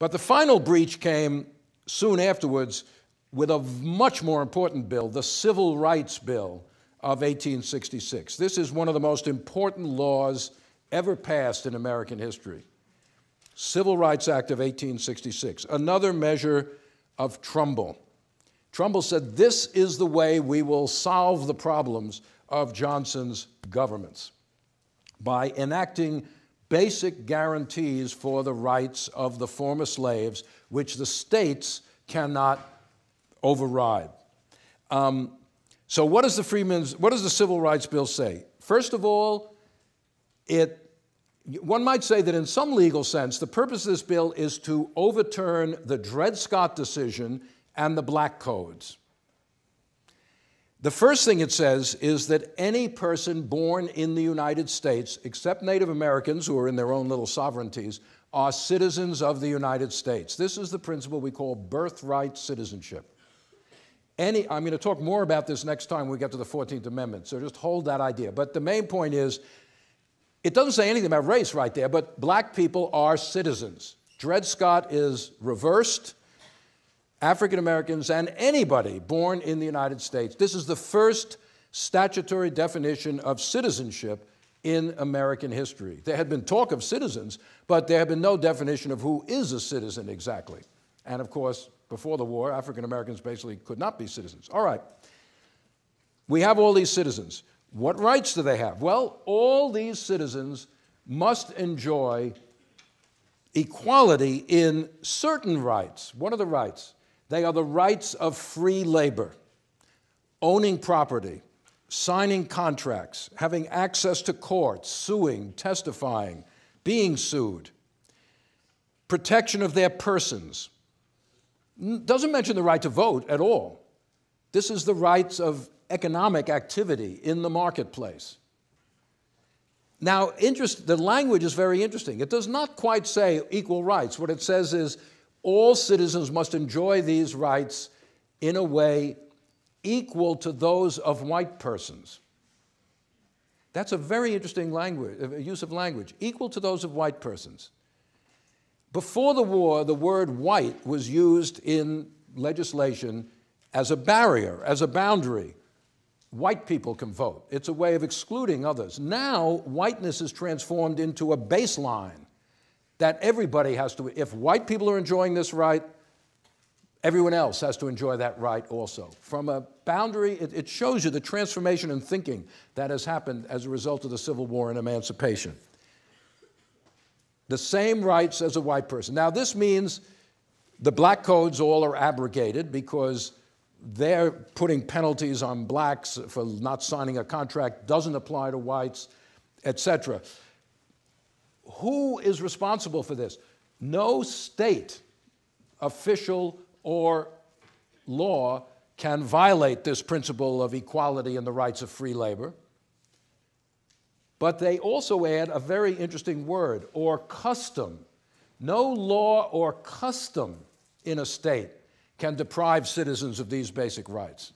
But the final breach came soon afterwards with a much more important bill, the Civil Rights Bill of 1866. This is one of the most important laws ever passed in American history. Civil Rights Act of 1866, another measure of Trumbull. Trumbull said, This is the way we will solve the problems of Johnson's governments by enacting basic guarantees for the rights of the former slaves, which the states cannot override. Um, so, what does the Freedmen's, what does the Civil Rights Bill say? First of all, it one might say that in some legal sense, the purpose of this bill is to overturn the Dred Scott decision and the Black Codes. The first thing it says is that any person born in the United States, except Native Americans who are in their own little sovereignties, are citizens of the United States. This is the principle we call birthright citizenship. Any, I'm going to talk more about this next time we get to the 14th Amendment, so just hold that idea. But the main point is it doesn't say anything about race right there, but black people are citizens. Dred Scott is reversed. African Americans and anybody born in the United States. This is the first statutory definition of citizenship in American history. There had been talk of citizens, but there had been no definition of who is a citizen exactly. And of course, before the war, African Americans basically could not be citizens. All right. We have all these citizens. What rights do they have? Well, all these citizens must enjoy equality in certain rights. What are the rights? They are the rights of free labor, owning property, signing contracts, having access to courts, suing, testifying, being sued, protection of their persons, doesn't mention the right to vote at all. This is the rights of economic activity in the marketplace. Now, interest, the language is very interesting. It does not quite say equal rights. What it says is all citizens must enjoy these rights in a way equal to those of white persons. That's a very interesting language, uh, use of language, equal to those of white persons. Before the war, the word white was used in legislation as a barrier, as a boundary. White people can vote. It's a way of excluding others. Now, whiteness is transformed into a baseline that everybody has to, if white people are enjoying this right, everyone else has to enjoy that right also. From a boundary, it, it shows you the transformation in thinking that has happened as a result of the Civil War and emancipation the same rights as a white person. Now, this means the black codes all are abrogated because they're putting penalties on blacks for not signing a contract, doesn't apply to whites, etc. Who is responsible for this? No state official or law can violate this principle of equality and the rights of free labor. But they also add a very interesting word, or custom. No law or custom in a state can deprive citizens of these basic rights.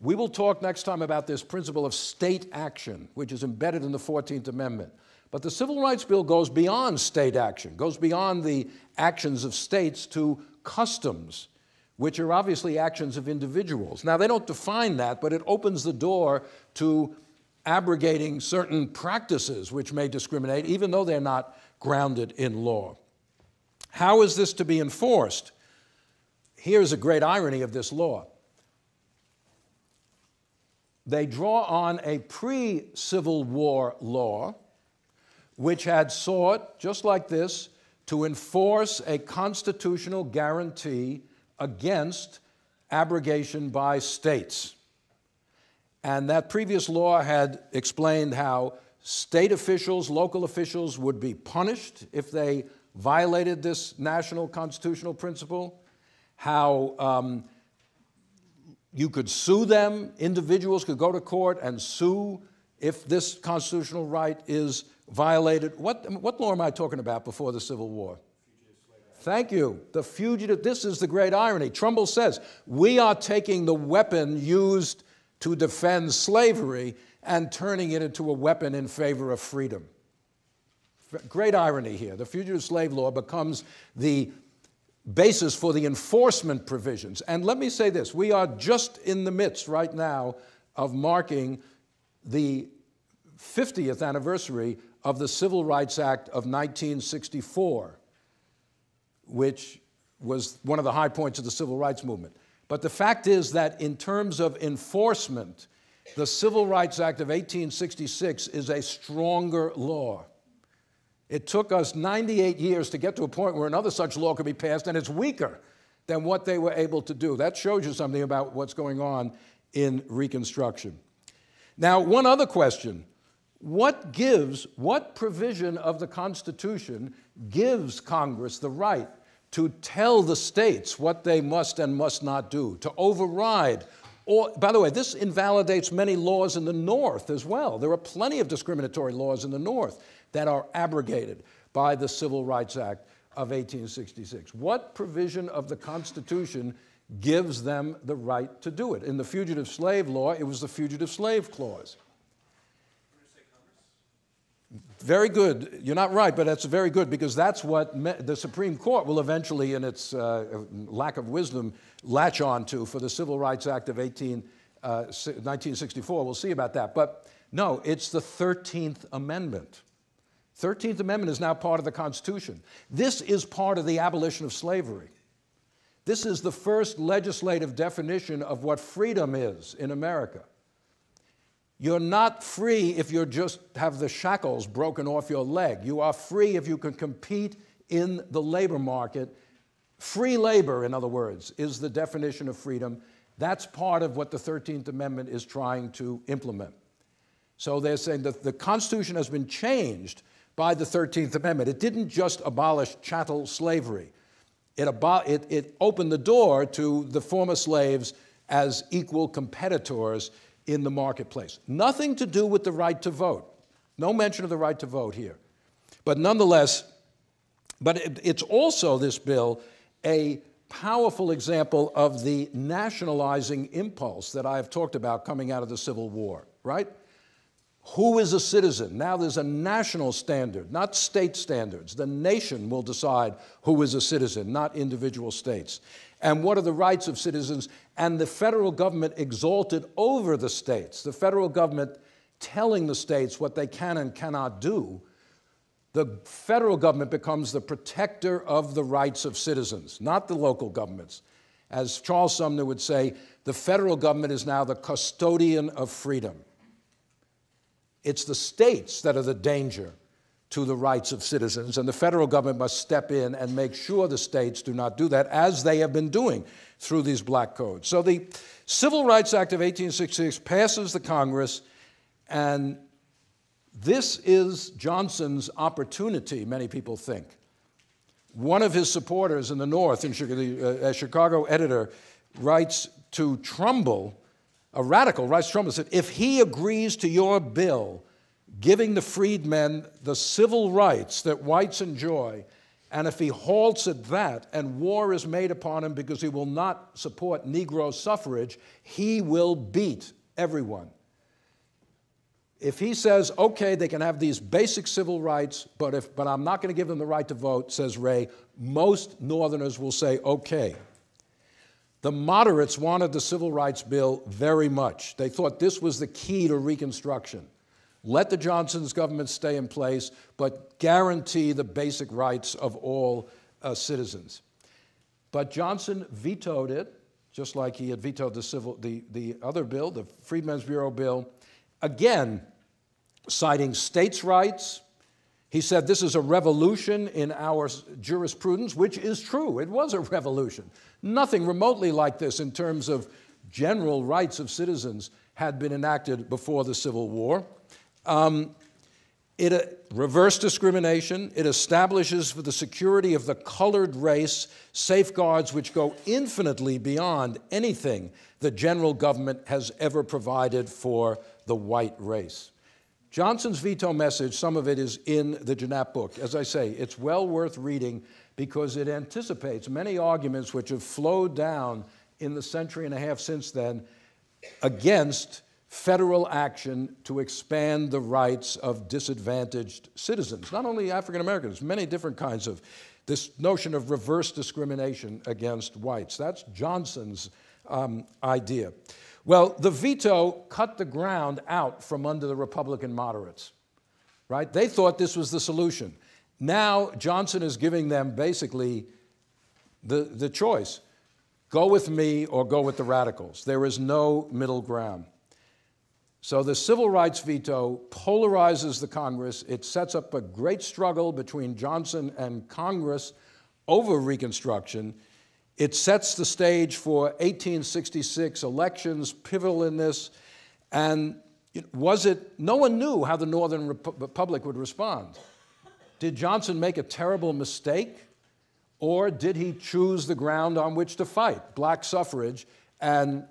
We will talk next time about this principle of state action, which is embedded in the 14th Amendment. But the Civil Rights Bill goes beyond state action, goes beyond the actions of states to customs, which are obviously actions of individuals. Now, they don't define that, but it opens the door to abrogating certain practices which may discriminate, even though they're not grounded in law. How is this to be enforced? Here's a great irony of this law. They draw on a pre Civil War law which had sought, just like this, to enforce a constitutional guarantee against abrogation by states. And that previous law had explained how state officials, local officials would be punished if they violated this national constitutional principle, how um, you could sue them, individuals could go to court and sue if this constitutional right is violated. What, what law am I talking about before the Civil War? Thank you. The fugitive, this is the great irony. Trumbull says, we are taking the weapon used to defend slavery and turning it into a weapon in favor of freedom. Great irony here. The fugitive slave law becomes the basis for the enforcement provisions. And let me say this we are just in the midst right now of marking the 50th anniversary of the Civil Rights Act of 1964, which was one of the high points of the civil rights movement. But the fact is that in terms of enforcement, the Civil Rights Act of 1866 is a stronger law. It took us 98 years to get to a point where another such law could be passed, and it's weaker than what they were able to do. That shows you something about what's going on in Reconstruction. Now, one other question what gives, what provision of the Constitution gives Congress the right to tell the states what they must and must not do, to override or, by the way, this invalidates many laws in the North as well. There are plenty of discriminatory laws in the North that are abrogated by the Civil Rights Act of 1866. What provision of the Constitution gives them the right to do it? In the Fugitive Slave Law, it was the Fugitive Slave Clause. Very good. You're not right, but that's very good because that's what me- the Supreme Court will eventually, in its uh, lack of wisdom, latch on to for the Civil Rights Act of 18, uh, 1964. We'll see about that. But no, it's the 13th Amendment. 13th Amendment is now part of the Constitution. This is part of the abolition of slavery. This is the first legislative definition of what freedom is in America. You're not free if you just have the shackles broken off your leg. You are free if you can compete in the labor market. Free labor, in other words, is the definition of freedom. That's part of what the 13th Amendment is trying to implement. So they're saying that the Constitution has been changed by the 13th Amendment. It didn't just abolish chattel slavery, it, it, it opened the door to the former slaves as equal competitors in the marketplace. Nothing to do with the right to vote. No mention of the right to vote here. But nonetheless, but it, it's also, this bill, a powerful example of the nationalizing impulse that I have talked about coming out of the Civil War, right? Who is a citizen? Now there's a national standard, not state standards. The nation will decide who is a citizen, not individual states and what are the rights of citizens, and the federal government exalted over the states, the federal government telling the states what they can and cannot do, the federal government becomes the protector of the rights of citizens, not the local governments. As Charles Sumner would say, the federal government is now the custodian of freedom. It's the states that are the danger to the rights of citizens, and the federal government must step in and make sure the states do not do that, as they have been doing through these black codes. So the Civil Rights Act of 1866 passes the Congress, and this is Johnson's opportunity, many people think. One of his supporters in the North, in Chicago, uh, a Chicago editor, writes to Trumbull, a radical, writes to Trumbull, said, if he agrees to your bill, giving the freedmen the civil rights that whites enjoy. And if he halts at that and war is made upon him because he will not support Negro suffrage, he will beat everyone. If he says, okay, they can have these basic civil rights, but, if, but I'm not going to give them the right to vote, says Ray, most Northerners will say, okay. The moderates wanted the Civil Rights Bill very much. They thought this was the key to Reconstruction. Let the Johnson's government stay in place, but guarantee the basic rights of all uh, citizens. But Johnson vetoed it, just like he had vetoed the, civil, the, the other bill, the Freedmen's Bureau bill, again, citing states' rights. He said this is a revolution in our jurisprudence, which is true. It was a revolution. Nothing remotely like this in terms of general rights of citizens had been enacted before the Civil War. Um, it uh, reverse discrimination. It establishes for the security of the colored race safeguards which go infinitely beyond anything the general government has ever provided for the white race. Johnson's veto message, some of it is in the Janap book. As I say, it's well worth reading because it anticipates many arguments which have flowed down in the century and a half since then against federal action to expand the rights of disadvantaged citizens, not only African Americans, many different kinds of this notion of reverse discrimination against whites. That's Johnson's um, idea. Well, the veto cut the ground out from under the Republican moderates, right? They thought this was the solution. Now, Johnson is giving them basically the, the choice go with me or go with the radicals. There is no middle ground. So the civil rights veto polarizes the Congress. It sets up a great struggle between Johnson and Congress over Reconstruction. It sets the stage for 1866 elections, pivotal in this. And was it, no one knew how the Northern Republic would respond. Did Johnson make a terrible mistake? Or did he choose the ground on which to fight, black suffrage, and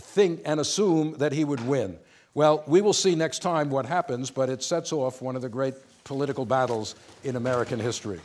think and assume that he would win? Well, we will see next time what happens, but it sets off one of the great political battles in American history.